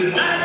Tonight